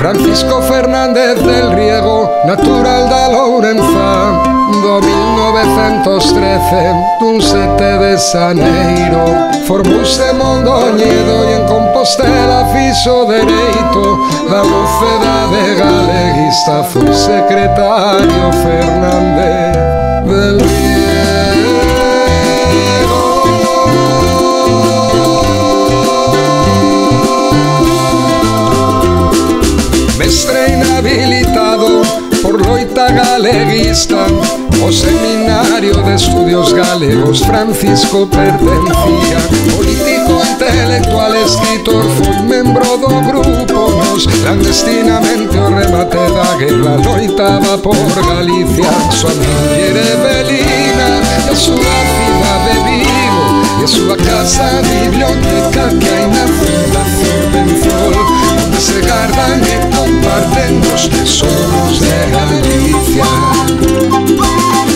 Francisco Fernández del Riego, natural da Lourenzá, do 1913, dun sete de Saneiro. Formouse Mondoñedo e en Compostela fixo dereito da mocedade galeguista foi secretario Fernández. Por loita galeguista O Seminario de Estudios Galegos Francisco pertencía Político, intelectual, escritor Foi membro do grupo Nos Clandestinamente o remate da guerra Loitaba por Galicia Súa muller Evelina E a cidade Vigo E a casa biblioteca Que hai na Fundación Benzol Onde se gardan e comparten Os tesoros de Galicia.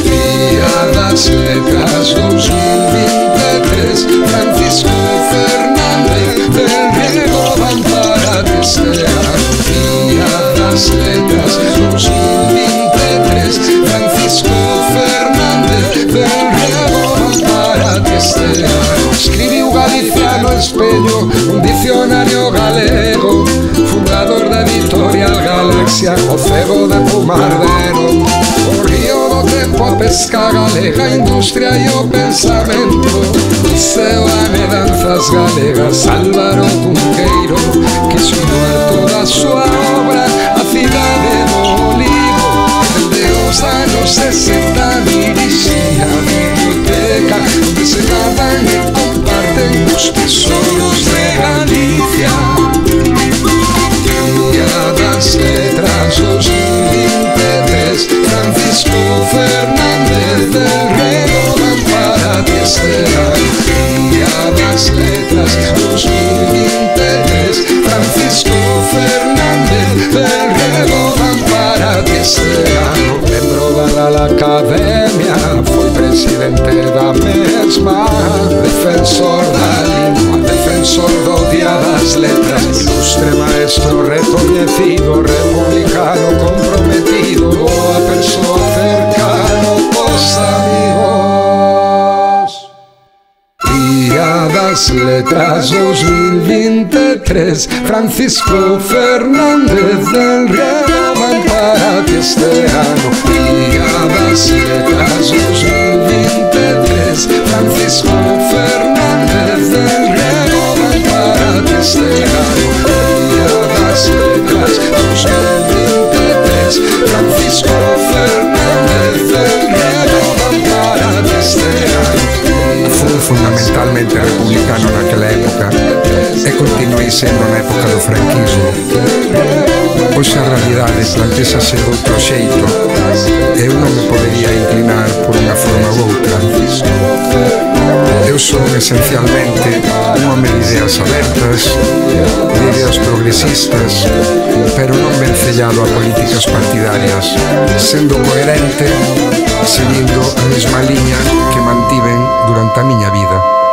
Día das Letras 2023 Francisco Fernández del Riego van para ti este ano Día das Letras 2023 Francisco Fernández del Riego van para ti este ano Escribiu Galicia no espello Un dicionario galego Fundador da editorial delícia o de Pumardeiro Corrido do tempo a pescar galega, a indústria e o pensamento E seu de danças galegas, Álvaro Tunqueiro se o morto da sua obra recoñecido Republicano comprometido Boa persoa cercano Os amigos. Día das Letras 2023 Francisco Fernández del van para ti este ano Día das Letras e continuei sendo na época do franquismo. Pois a realidade plantexase de outro xeito eu non me podería inclinar por unha forma ou outra. Eu son esencialmente un home de ideas abertas, de ideas progresistas, pero non vencellado a políticas partidarias, sendo coherente, seguindo a mesma liña que mantiven durante a miña vida.